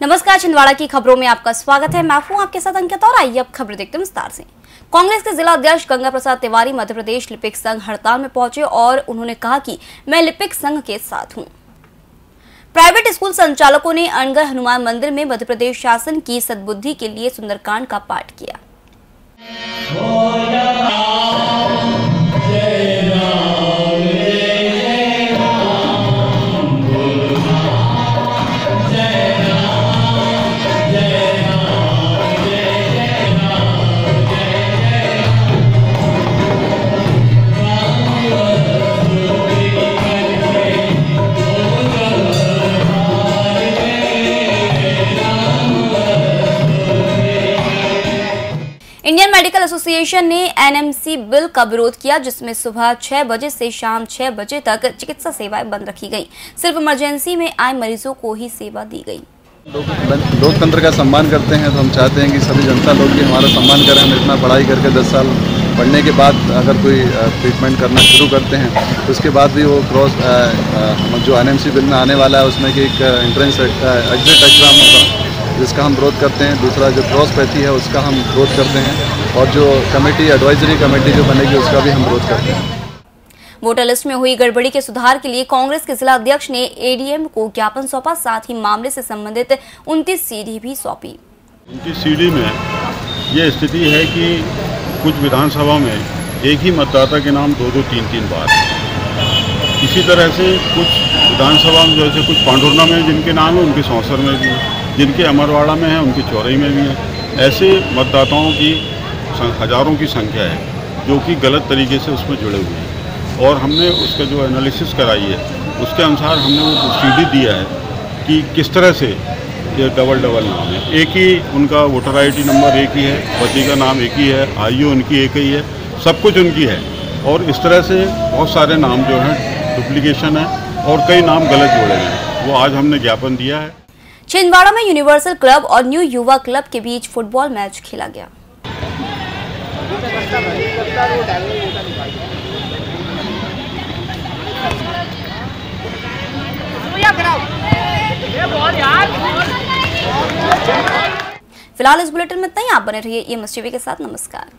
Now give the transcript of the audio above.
नमस्कार, छिंदवाड़ा की खबरों में आपका स्वागत है। मैं हूँ आपके साथ अंकित और आइए अब खबर देखते हैं विस्तार से। कांग्रेस के जिला अध्यक्ष गंगा प्रसाद तिवारी मध्य प्रदेश लिपिक संघ हड़ताल में पहुँचे और उन्होंने कहा कि मैं लिपिक संघ के साथ हूँ। प्राइवेट स्कूल संचालकों ने अनगढ़ हनुमान मंदिर में मध्य प्रदेश शासन की सदबुद्धि के लिए सुंदरकांड का पाठ किया। मेडिकल एसोसिएशन ने एनएमसी बिल का विरोध किया, जिसमें सुबह छह बजे से शाम छह बजे तक चिकित्सा सेवाएँ बंद रखी गई। सिर्फ़ इमरजेंसी में आए मरीजों को ही सेवा दी गई। लोकतंत्र का सम्मान करते हैं तो हम चाहते हैं कि सभी जनता लोग भी हमारा सम्मान करें। हम इतना पढ़ाई करके दस साल पढ़ने के बाद अगर कोई ट्रीटमेंट करना शुरू करते हैं तो उसके बाद भी वो क्रॉस जो एनएमसी बिल में आने वाला है, उसमें कि एक एंट्रेंस एग्जिट एग्ज़ाम होगा, जिसका हम विरोध करते हैं। दूसरा जो क्रॉस पैथी है, उसका हम विरोध करते हैं। और जो कमेटी एडवाइजरी कमेटी जो बनेगी उसका भी हम विरोध करते हैं। वोटर लिस्ट में हुई गड़बड़ी के सुधार के लिए कांग्रेस के जिला अध्यक्ष ने एडीएम को ज्ञापन सौंपा साथ ही मामले से संबंधित उनतीस सीडी भी सौंपी। उनतीस सीडी में ये स्थिति है कि कुछ विधानसभा में एक ही मतदाता के नाम दो दो तीन तीन बार। इसी तरह से कुछ विधानसभा में जैसे कुछ पांडुरना में जिनके नाम है उनके सौसर में भी जिनके अमरवाड़ा में है उनकी चौरई में भी है। ऐसे मतदाताओं की हज़ारों की संख्या है, जो कि गलत तरीके से उसमें जुड़े हुए हैं। और हमने उसका जो एनालिसिस कराई है, उसके अनुसार हमने वो सीडी दिया है कि किस तरह से ये डबल डबल नाम है। एक ही उनका वोटर आईडी नंबर एक ही है, पति का नाम एक ही है, आयु उनकी एक ही है, सब कुछ उनकी है। और इस तरह से बहुत सारे नाम जो हैं डुप्लीकेशन है और कई नाम गलत जोड़े हैं। वो आज हमने ज्ञापन दिया है। छिंदवाड़ा में यूनिवर्सल क्लब और न्यू युवा क्लब के बीच फुटबॉल मैच खेला गया। फ़िलहाल इस बुलेटिन में इतना ही। आप बने रहिए ये टीवी के साथ। नमस्कार।